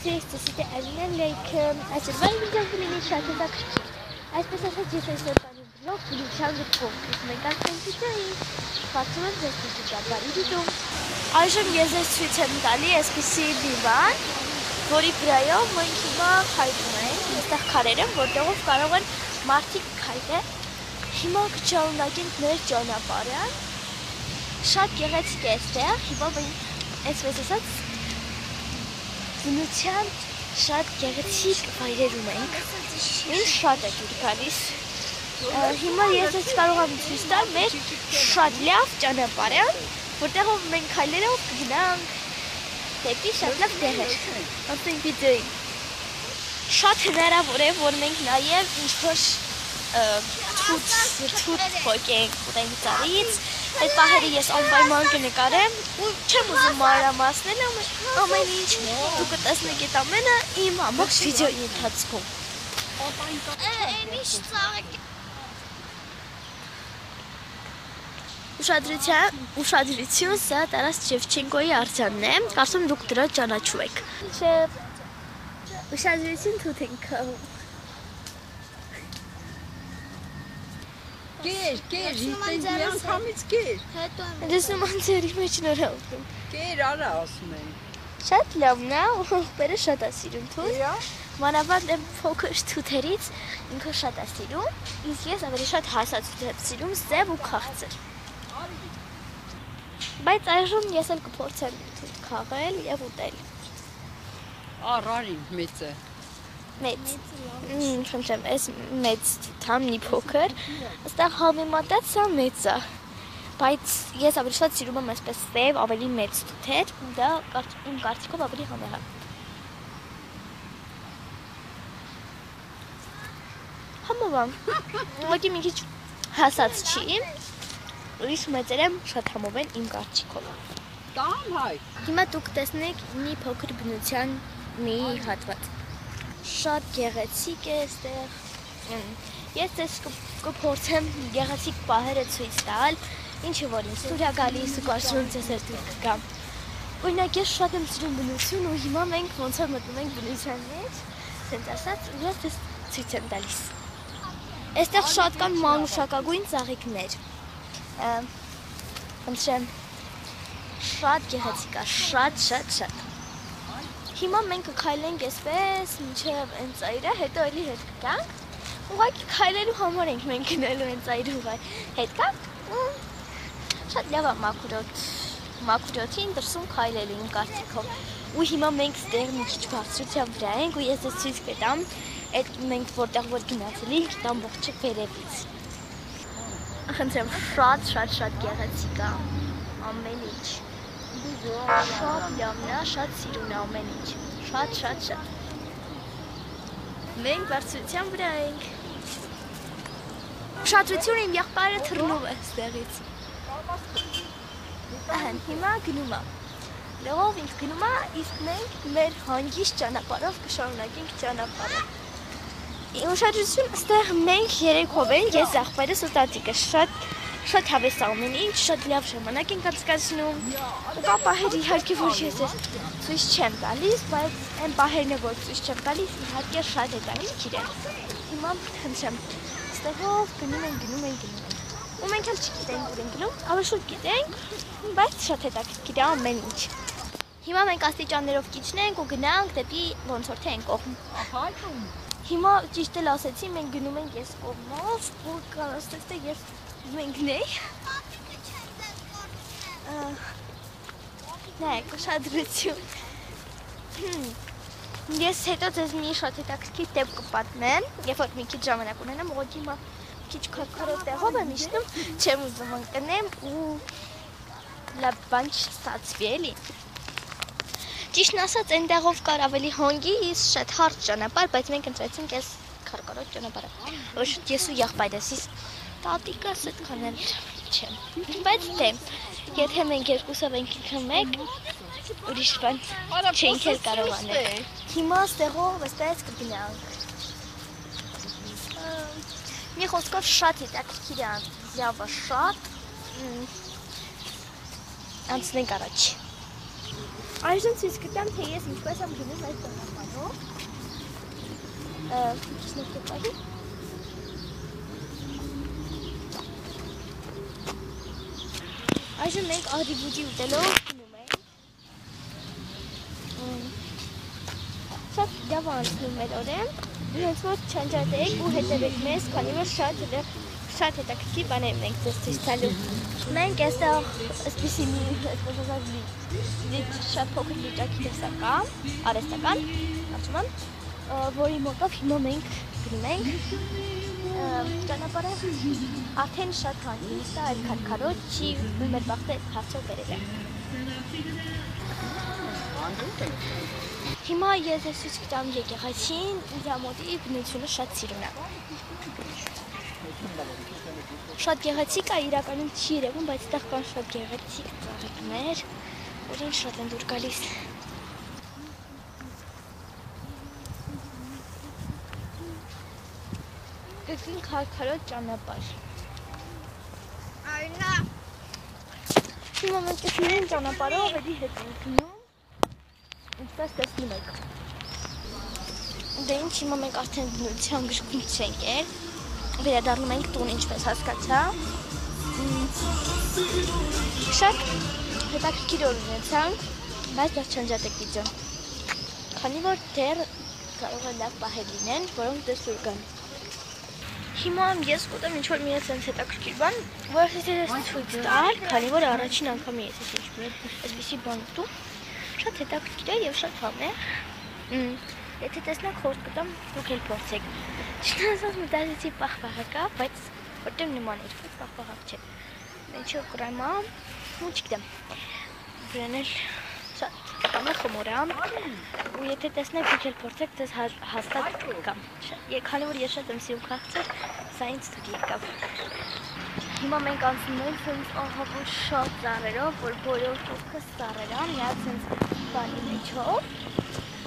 Սիրես ծեսիտ է ալինեն լայք այսօրվա վիդեոն կլինի շատ հետաքրքիր։ Այսպես ասած ես այսօր տանի բլոգ բնության գրքով, իսկ մենք ասենք վիդեոյի։ Կարծում եմ ձեզ կգիտա բարի վիդեո։ Այժմ ես ձեզ ցույց եմ տալի այսպիսի դիվան, որի վրայով մենք հիմա քայլում ենք, այստեղ քարեր են, որտեղով կարող են մարդիկ քայլել։ Հիմա կշարունակենք մեր ճանապարհը։ Շատ գեղեցիկ է այստեղ, հիմա մենք այսպես ասած բնության շատ գեղեցիկ վայրերում ենք։ Ինձ շատ է դուր գալիս։ Հիմա ես ես կարող եմ ցույց տալ մեր շատ լավ ճանապարհը, որտեղով մենք քայլերով կգնանք դեպի շատ լավ տեղեր։ Ասենք վիդեոյին։ Շատ հնարավոր է, որ մենք նաև ինչ-որ թութ թութ փոկենք ուտենք ծառից այդ պահերը ես անպայման կնկարեմ ու չեմ ուզում մանրամասնել ամեն ինչ դու կտեսնեք այդ ամենը իմ ամբողջ վիդեոյի ընթացքում Այն ինչ ծաղիկ Ուշադրության, ուշադրություն, սա Տարաս Շևչենկոյի արձանն է։ Կարծում դուք դրա ճանաչու եք։ Չէ, ուշադրություն թութ ենք քաղում։ Կեր, կեր, հիտեն միանգամից կեր։ հետո եմ Դեսնում անձերի մեջ նոր հաղթում։ Կեր արա ասում են։ Շատ լավն է, ուղղերը շատ է սիրում թութ։ Իրա։ Մանավանդ այն փոքր թութերից ինքը շատ է սիրում, իսկ ես ավելի շատ հասած թութ եմ սիրում, սև ու քաղցր։ Բայց այժմ ես էլ կփորձեմ թութ քաղել եւ ուտել։ Արարին մեծը։ Մեծ։ Ինչ խնդրեմ, այս մեծ թամնի փոքր, ըստեղ համեմատած սա մեծ է։ Բայց ես ավելի շատ սիրում եմ այսպես սև, ավելի մեծ թութեր, դա իմ կարծիքով ավելի համեղ է։ Համովամ։ Ուղղակի մի քիչ հասած չի։ Ուրիշ մեծերը շատ համով են իմ կարծիքով։ Տամ հայ։ Հիմա դուք տեսնեք մի փոքր բնության մի հատված։ Շատ գեղեցիկ է այստեղ։ Ես կփ- կփորձեմ գեղեցիկ պահերը ցույց տալ, ինչը որ ինձ դուր է գալիս ու կարծում եմ ձեզ դուր կգամ։ Օրինակ ես շատ եմ սիրում բնություն ու հիմա մենք ոնց որ մտնում ենք բնության մեջ, ասենց ասած, ու ես ցույց եմ տալիս։ Այստեղ շատ կան մանուշակագույն ծաղիկներ։ Ա, Խնդրեմ, շատ գեղեցիկ է, շատ, շատ, շատ։ Հիմա մենք կքայլենք այսպես, մինչև այն ծայրը, հետո էլի հետ կգանք։ Ուղղակի քայլելու համար ենք մենք գնալու այն ծայրը ուղղակի հետ գանք։ Շատ լավ է մաքուրոտ։ Մաքուրոտին դրսում քայլելու իմ կարծիքով։ Ու հիմա մենք ստեղ մի քիչ բարձրության վրա ենք ու ես ձեզ ցույց կտամ այդ մենք որտեղ որ գնացել ենք, այդ ամբողջը վերևից։ Խնդրեմ, շատ, շատ, շատ գեղեցիկ է ամեն ինչ։ Շատ լավն է, շատ սիրուն է ամեն ինչ։ Շատ, շատ, շատ։ Մենք բարձրության վրա ենք։ Ուշադրություն իմ եղբայրը թռնում է ստեղից։ Ահա, հիմա գնում է։ Լավ ինձ գնում է, իսկ մենք մեր հանգիստ ճանապարհով կշարունակենք ճանապարհը։ Ուշադրություն, այստեղ մենք երեքով ենք, ես եղբայրս ու տատիկը շատ շատ հավես է ամեն ինչ, շատ լավ ժամանակ ենք անցկացնում։ Ու կա պահեր իհարկե որ ես ես ցույց չեմ տալիս, բայց այն պահերն է որ ցույց չեմ տալիս, իհարկե շատ է։ Հիմա խնդրեմ, այստեղով գնում ենք, գնում ենք, գնում ենք։ Ու մենք էլ չգիտենք ուր ենք գնում, ավելի շուտ գիտենք, բայց շատ հետաքրքիր է ամեն ինչ։ Հիմա մենք աստիճաններով կիջնենք ու գնանք դեպի ոնց որ թե այն կողմ։ Ահայտում։ Հիմա ճիշտ էլ ասեցի, մենք գնում ենք ես կողմով, ու կանստես թե ես մենք նեյ։ Նայեք, ուշադրություն։ Ես հետո ձեզ մի շատ հետաքրքիր դեպք կպատմեմ, երբ որ մի քիչ ժամանակ ունենամ, ուղղակի հիմա քիչ քարքարոտ տեղով եմ իջնում, չեմ ուզում ընկնեմ ու լավ բան չստացվի էլի։ Ճիշտն ասած, այն տեղով կար ավելի հանգիստ, շատ հարթ ճանապարհ, բայց մենք ընտրեցինք այս քարքարոտ ճանապարհը։ Ոչ ես ու եղբայրս, իսկ տատիկս այդքան էլ չեմ։ Բայց դե, եթե մենք երկուսով ենք ինքը մեկ, ուրիշ բան չենք էլ կարող անել։ Հիմա ստեղով այստեղ կգնանք։ Մի խոսքով շատ հետաքրքիր է լավը շատ։ Անցնենք առաջ։ Այժմ ցույց կտամ, թե ես ինչպես եմ գնում այդ ճանապարհով։ Ա, շնորհակալի։ Այժմ մենք ադիբուջի ուտելով գնում ենք։ Շատ լավ անցնում օրեն։ Դու հենց որ չանջատեք ու հետևեք մեզ, քանի որ շատ շատ հետաքրքիր բաներ ենք ձեզ ցույց տալու։ Մենք այստեղ այսպեսի մի այսպես ասած լի շատ փոքր լճակի տեսակ կա, արեստական, ասում եմ, ը, որի մոտով հիմա մենք գնում ենք։ Ճանապարհը արդեն շատ հանգիստ է, այլ քարքարոտ չի, մեր բախտը հարցով բերել է։ Հիմա ես ցույց կտամ եկեղեցին, ինձ ամոթի բնությունը շատ սիրուն է։ Շատ գեղեցիկ է, իրականում չի երևում, բայց այդտեղ կան շատ գեղեցիկ ծաղիկներ, որին շատ են դուր գալիս։ Գտնին քարքարոտ ճանապարհ։ Այնա։ Հիմա մենք տեսնում ճանապարհով ավելի հետ ենք գնում։ Ինչպես տեսնում եք։ Դե ինչ հիմա մենք արդեն բնության գրքում չենք էլ։ Վերադառնում ենք տուն, ինչպես հասկացա։ Շատ հետաքրքիր օր ունեցանք, բայց դեռ չանջատեք վիդեոն։ Քանի որ դեռ կարող է լավ պահել լինեն, որոնք դες դուր գան։ Հիմա ես կուտեմ ինչ որ մի այսպես հետաքրքիր բան, որը ես ցույց տալ, քանի որ առաջին անգամ ես ես ինչ-որ այսպեսի բան ուտում։ Շատ հետաքրքիր է եւ շատ հավն է։ Եթե տեսնեք խորտ կտամ, դուք էլ փորձեք։ Չնայած մտածեցի պախպաղը կա, բայց որտեղ նման էր, բայց պախպաղակ չէ։ Ինչու կրեմա, ու չգիտեմ։ Բրենել շատ բանը խմորա։ Ու եթե տեսնեք, դուք էլ փորձեք, դες հա- հաստատ կամ։ Եկ քանի որ ես շատ եմ սիրում քաղցր, սա ինձ դուր եկավ։ Հիմա մենք անցնում ենք ցենց ահավոր շատ ծառերով, որ բոլոր կողքը ծառեր են, միած ցենց բանի մեջով։